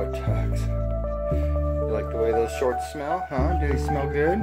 Oh, Tux. You like the way those shorts smell, huh? Do they smell good?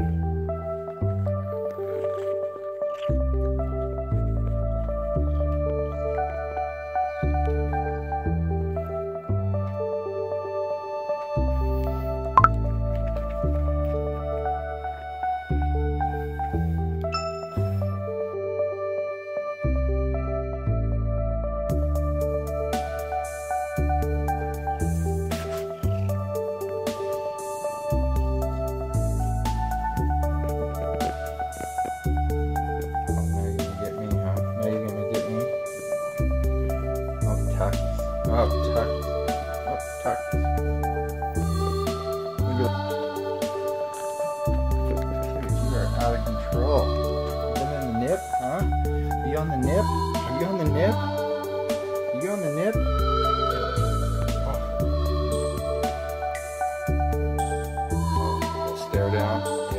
up tuck, up tuck. You are out of control. On the nip, huh? Are you on the nip? Are you on the nip? Are you on the nip? Oh. oh Stare down.